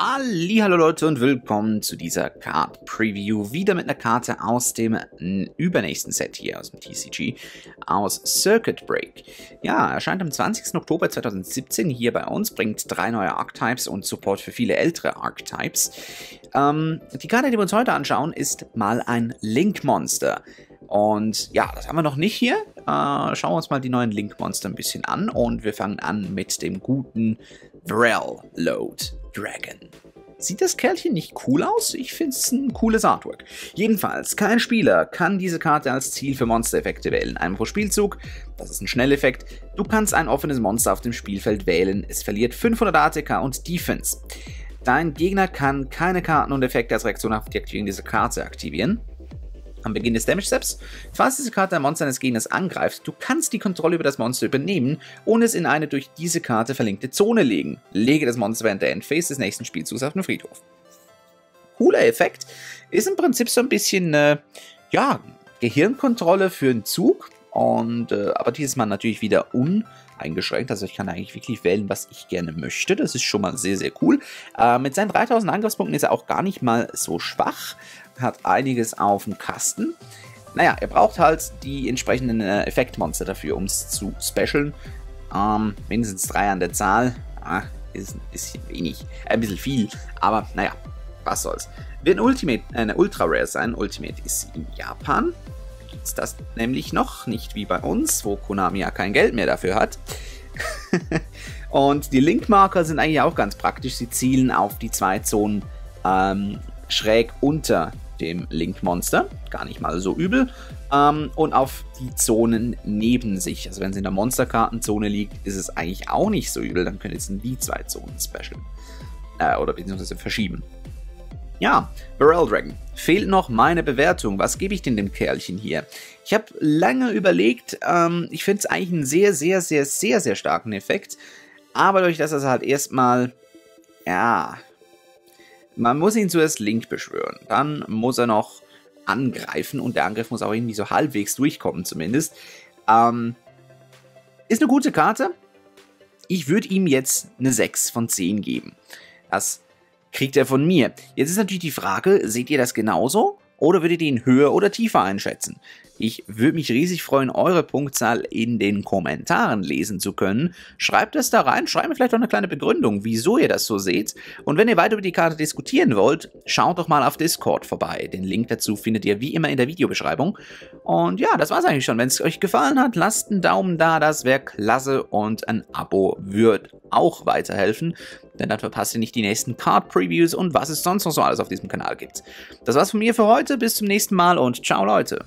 Hallo Leute und willkommen zu dieser Card Preview. Wieder mit einer Karte aus dem übernächsten Set hier, aus dem TCG, aus Circuit Break. Ja, erscheint am 20. Oktober 2017 hier bei uns, bringt drei neue Archetypes und Support für viele ältere Archetypes. Ähm, die Karte, die wir uns heute anschauen, ist mal ein Link-Monster. Und ja, das haben wir noch nicht hier. Äh, schauen wir uns mal die neuen Link-Monster ein bisschen an und wir fangen an mit dem guten Vrel Load Dragon. Sieht das Kerlchen nicht cool aus? Ich finde es ein cooles Artwork. Jedenfalls, kein Spieler kann diese Karte als Ziel für Monstereffekte wählen. Einmal pro Spielzug, das ist ein Schnelleffekt. Du kannst ein offenes Monster auf dem Spielfeld wählen. Es verliert 500 ATK und Defense. Dein Gegner kann keine Karten und Effekte als Reaktion auf die Aktivierung dieser Karte aktivieren am Beginn des Damage Steps. Falls diese Karte ein Monster eines Gegners angreift, du kannst die Kontrolle über das Monster übernehmen und es in eine durch diese Karte verlinkte Zone legen. Lege das Monster während der Endphase des nächsten Spielzugs auf den Friedhof. Cooler Effekt. Ist im Prinzip so ein bisschen, äh, ja, Gehirnkontrolle für einen Zug. Und, äh, aber dieses Mal natürlich wieder uneingeschränkt. Also ich kann eigentlich wirklich wählen, was ich gerne möchte. Das ist schon mal sehr, sehr cool. Äh, mit seinen 3000 Angriffspunkten ist er auch gar nicht mal so schwach hat einiges auf dem Kasten. Naja, er braucht halt die entsprechenden äh, Effektmonster dafür, um es zu specialen. Ähm, mindestens drei an der Zahl. Ah, ist ein bisschen wenig, äh, ein bisschen viel, aber naja, was soll's. Wird ein Ultimate, äh, eine Ultra Rare sein. Ultimate ist in Japan. Gibt es das nämlich noch, nicht wie bei uns, wo Konami ja kein Geld mehr dafür hat. Und die Link-Marker sind eigentlich auch ganz praktisch. Sie zielen auf die zwei Zonen ähm, schräg unter dem Link-Monster. Gar nicht mal so übel. Ähm, und auf die Zonen neben sich. Also wenn sie in der Monsterkartenzone liegt, ist es eigentlich auch nicht so übel. Dann können jetzt die zwei Zonen special. Äh, oder beziehungsweise verschieben. Ja, Barrel Dragon. Fehlt noch meine Bewertung. Was gebe ich denn dem Kerlchen hier? Ich habe lange überlegt. Ähm, ich finde es eigentlich einen sehr, sehr, sehr, sehr, sehr starken Effekt. Aber durch das, dass er halt erstmal, ja, man muss ihn zuerst Link beschwören, dann muss er noch angreifen und der Angriff muss auch irgendwie so halbwegs durchkommen zumindest. Ähm, ist eine gute Karte. Ich würde ihm jetzt eine 6 von 10 geben. Das kriegt er von mir. Jetzt ist natürlich die Frage, seht ihr das genauso? Oder würdet ihr ihn höher oder tiefer einschätzen? Ich würde mich riesig freuen, eure Punktzahl in den Kommentaren lesen zu können. Schreibt es da rein, schreibt mir vielleicht auch eine kleine Begründung, wieso ihr das so seht. Und wenn ihr weiter über die Karte diskutieren wollt, schaut doch mal auf Discord vorbei. Den Link dazu findet ihr wie immer in der Videobeschreibung. Und ja, das war's eigentlich schon. Wenn es euch gefallen hat, lasst einen Daumen da, das wäre klasse. Und ein Abo wird auch weiterhelfen, denn dann verpasst ihr nicht die nächsten Card-Previews und was es sonst noch so alles auf diesem Kanal gibt. Das war's von mir für heute, bis zum nächsten Mal und ciao Leute.